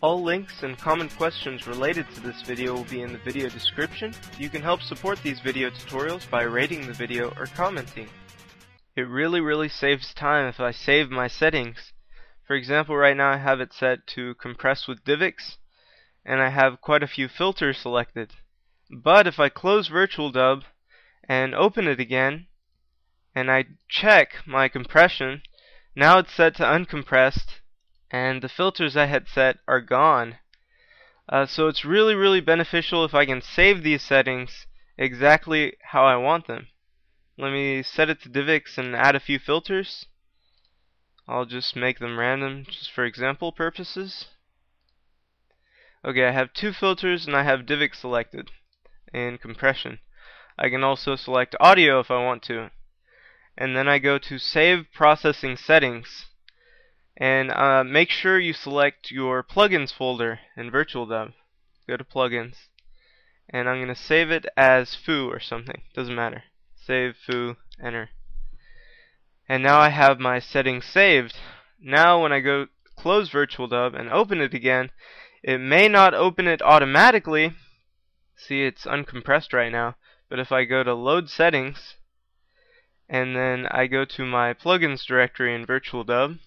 All links and common questions related to this video will be in the video description. You can help support these video tutorials by rating the video or commenting. It really really saves time if I save my settings. For example right now I have it set to compress with DivX and I have quite a few filters selected. But if I close VirtualDub and open it again and I check my compression now it's set to uncompressed and the filters I had set are gone. Uh, so it's really really beneficial if I can save these settings exactly how I want them. Let me set it to DivX and add a few filters. I'll just make them random just for example purposes. Okay, I have two filters and I have DivX selected in compression. I can also select audio if I want to. And then I go to save processing settings and uh, make sure you select your plugins folder in VirtualDub. Go to plugins, and I'm going to save it as foo or something. Doesn't matter. Save foo, enter. And now I have my settings saved. Now when I go close VirtualDub and open it again, it may not open it automatically. See, it's uncompressed right now. But if I go to load settings, and then I go to my plugins directory in VirtualDub,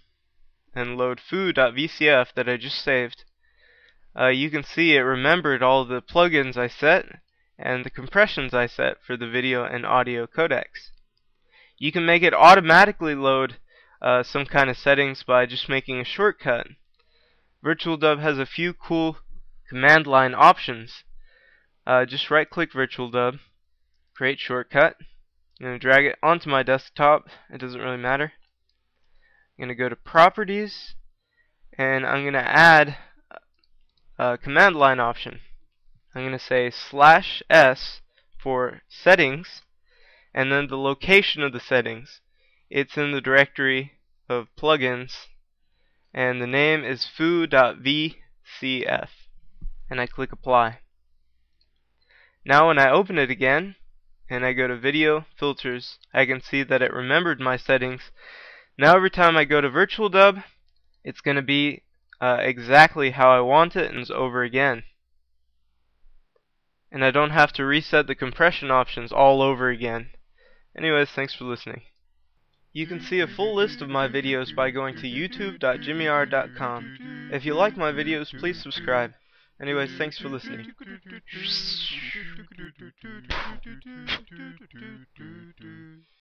and load foo.vcf that I just saved, uh, you can see it remembered all the plugins I set and the compressions I set for the video and audio codecs. You can make it automatically load uh, some kind of settings by just making a shortcut. VirtualDub has a few cool command line options. Uh, just right click VirtualDub, create shortcut, to drag it onto my desktop, it doesn't really matter. I'm going to go to properties and I'm going to add a command line option. I'm going to say slash s for settings and then the location of the settings. It's in the directory of plugins and the name is foo.vcf and I click apply. Now when I open it again and I go to video filters I can see that it remembered my settings now every time I go to VirtualDub, it's going to be uh, exactly how I want it and it's over again. And I don't have to reset the compression options all over again. Anyways, thanks for listening. You can see a full list of my videos by going to youtube.jimmyr.com. If you like my videos, please subscribe. Anyways, thanks for listening.